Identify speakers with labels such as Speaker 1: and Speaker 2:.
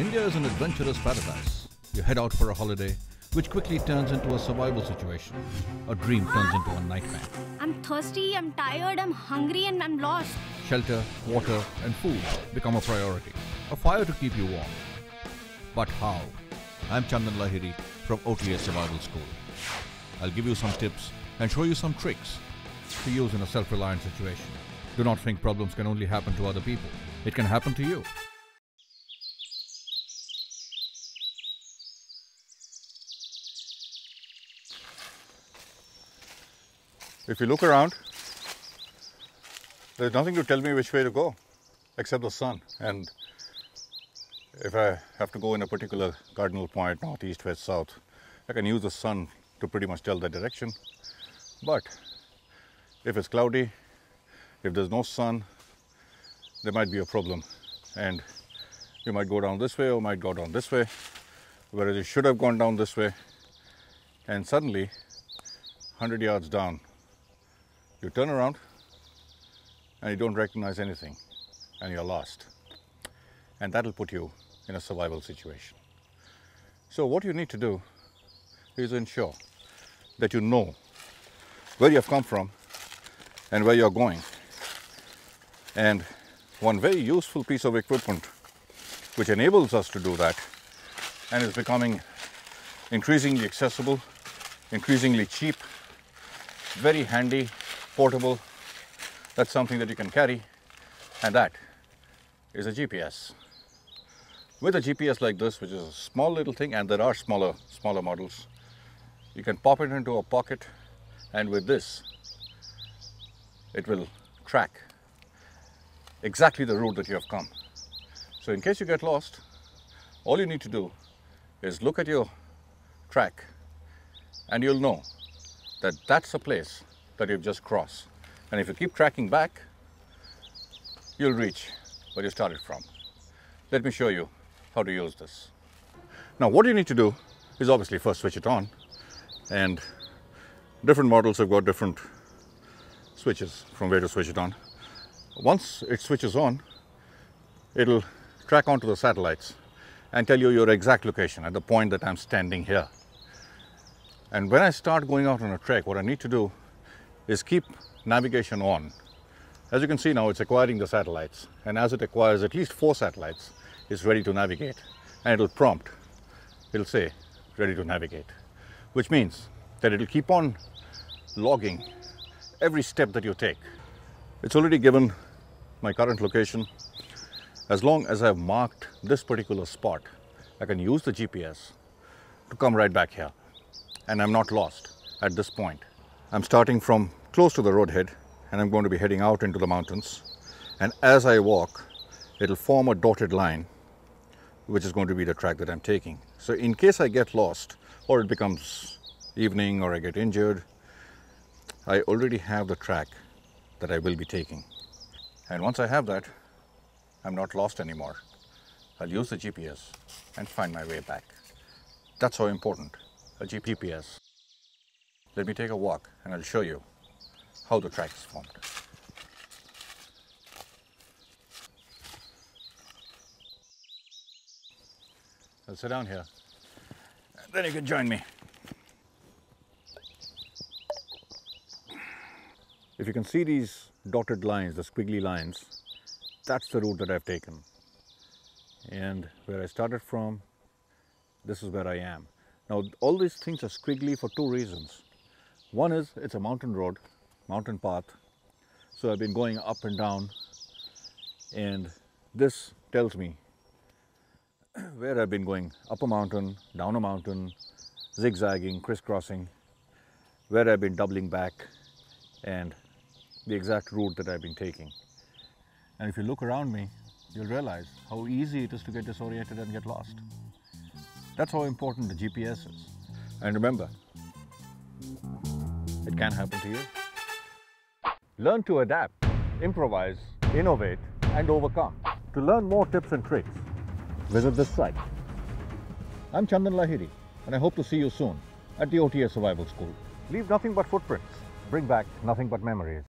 Speaker 1: India is an adventurous paradise. You head out for a holiday, which quickly turns into a survival situation. A dream turns into a nightmare.
Speaker 2: I'm thirsty, I'm tired, I'm hungry, and I'm lost.
Speaker 1: Shelter, water, and food become a priority. A fire to keep you warm. But how? I'm Chandan Lahiri from OTA Survival School. I'll give you some tips and show you some tricks to use in a self reliant situation. Do not think problems can only happen to other people, it can happen to you.
Speaker 3: If you look around, there's nothing to tell me which way to go except the sun. And if I have to go in a particular cardinal point, north, east, west, south, I can use the sun to pretty much tell the direction. But if it's cloudy, if there's no sun, there might be a problem. And you might go down this way or might go down this way, whereas you should have gone down this way. And suddenly, 100 yards down, you turn around and you don't recognize anything and you're lost. And that'll put you in a survival situation. So, what you need to do is ensure that you know where you have come from and where you're going. And one very useful piece of equipment which enables us to do that and is becoming increasingly accessible, increasingly cheap, very handy, portable. That's something that you can carry, and that is a GPS. With a GPS like this, which is a small little thing, and there are smaller, smaller models, you can pop it into a pocket, and with this, it will track exactly the route that you have come. So, in case you get lost, all you need to do is look at your track, and you'll know that that's a place that you've just crossed. And if you keep tracking back, you'll reach where you started from. Let me show you how to use this. Now, what you need to do is obviously first switch it on, and different models have got different switches from where to switch it on. Once it switches on, it'll track onto the satellites and tell you your exact location at the point that I'm standing here. And when I start going out on a trek, what I need to do is keep navigation on. As you can see now, it's acquiring the satellites. And as it acquires at least four satellites, it's ready to navigate. And it'll prompt, it'll say, ready to navigate. Which means that it'll keep on logging every step that you take. It's already given my current location. As long as I've marked this particular spot, I can use the GPS to come right back here. And I'm not lost at this point. I'm starting from close to the roadhead and I'm going to be heading out into the mountains. And as I walk, it'll form a dotted line, which is going to be the track that I'm taking. So in case I get lost or it becomes evening or I get injured, I already have the track that I will be taking. And once I have that, I'm not lost anymore. I'll use the GPS and find my way back. That's how important a GPS. Let me take a walk and I'll show you how the track is formed. I'll sit down here and then you can join me. If you can see these dotted lines, the squiggly lines, that's the route that I've taken. And where I started from, this is where I am. Now, all these things are squiggly for two reasons. One is it's a mountain road, mountain path. So I've been going up and down, and this tells me where I've been going up a mountain, down a mountain, zigzagging, crisscrossing, where I've been doubling back, and the exact route that I've been taking. And if you look around me, you'll realize how easy it is to get disoriented and get lost. That's how important the GPS is. And remember, it can happen to you. Learn to adapt, improvise, innovate, and overcome. To learn more tips and tricks, visit this site. I'm Chandan Lahiri, and I hope to see you soon at the OTA Survival School. Leave nothing but footprints, bring back nothing but memories.